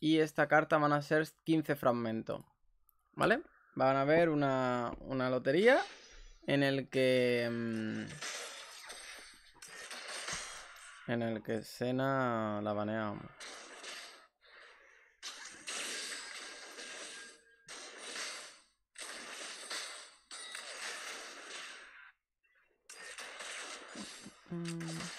y esta carta van a ser 15 fragmentos. ¿Vale? Van a ver una, una lotería en el que... mm, en el que Sena la baneamos. Mm.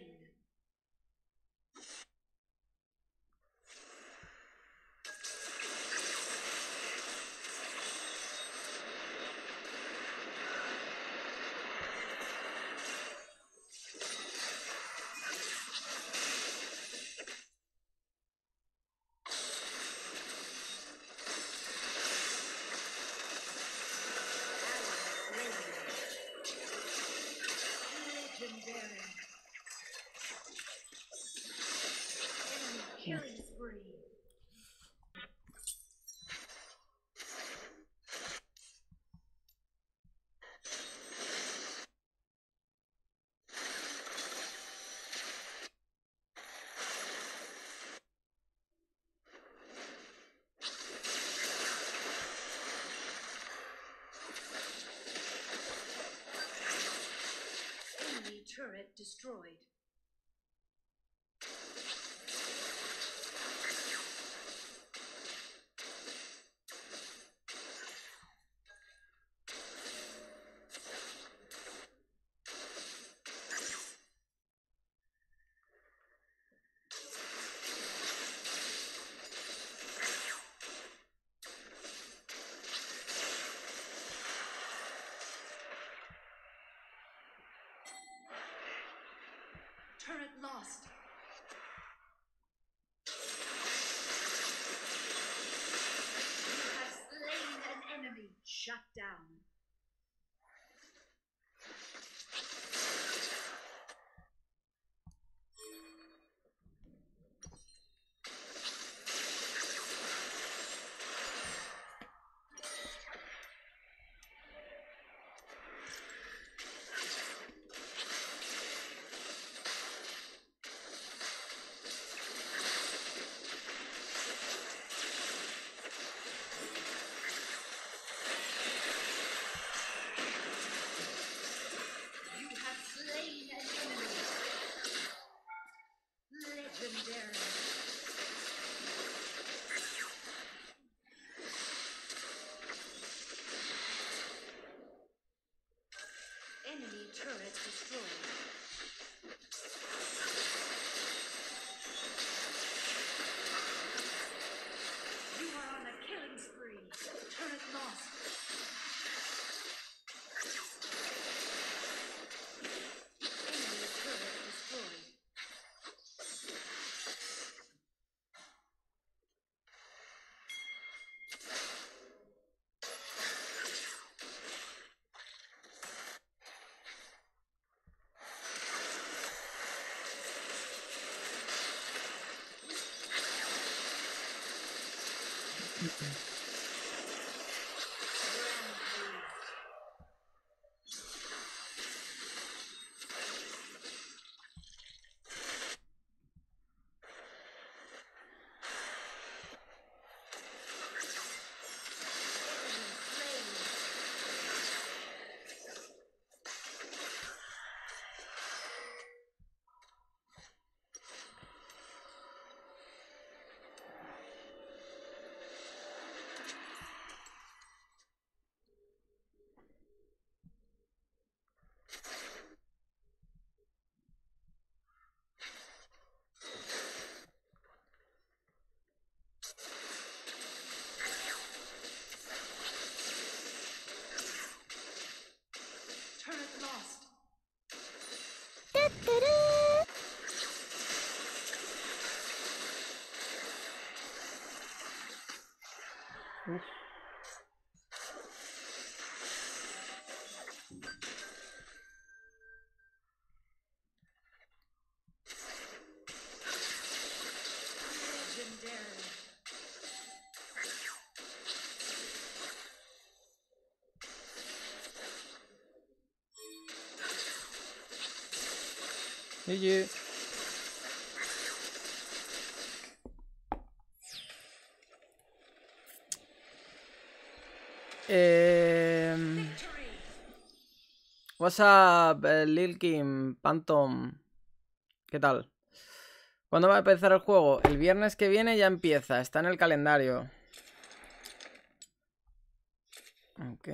mind turret destroyed. Turret lost. You have slain an enemy. Shut down. Legendary. people. GG. Eh, Victory. what's up, eh, Lil Kim, Phantom? ¿Qué tal? ¿Cuándo va a empezar el juego? El viernes que viene ya empieza, está en el calendario. Ok.